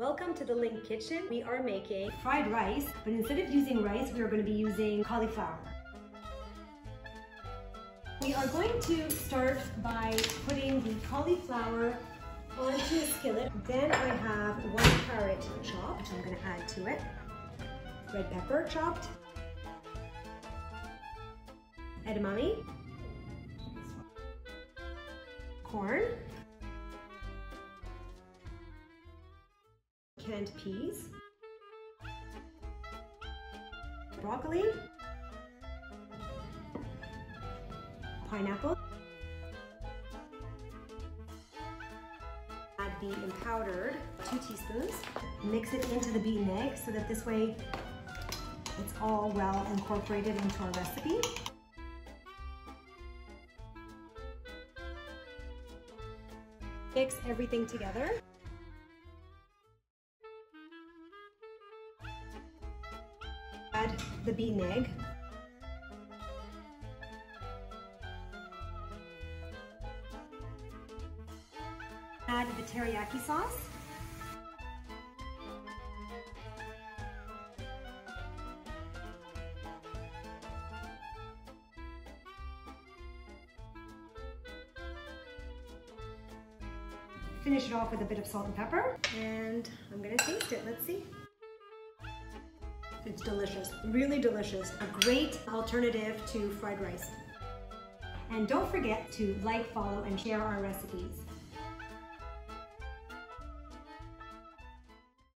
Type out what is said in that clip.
Welcome to the LYNQ Kitchen. We are making fried rice, but instead of using rice, we are going to be using cauliflower. We are going to start by putting the cauliflower onto a skillet. Then I have one carrot chopped, I'm going to add to it. Red pepper chopped. Edamame. Corn. Canned peas, broccoli, pineapple, add the powdered, two teaspoons, mix it into the beaten egg so that this way it's all well incorporated into our recipe. Mix everything together. Add the egg. Add the teriyaki sauce. Finish it off with a bit of salt and pepper. And I'm gonna taste it, let's see. It's delicious, really delicious. A great alternative to fried rice. And don't forget to like, follow, and share our recipes.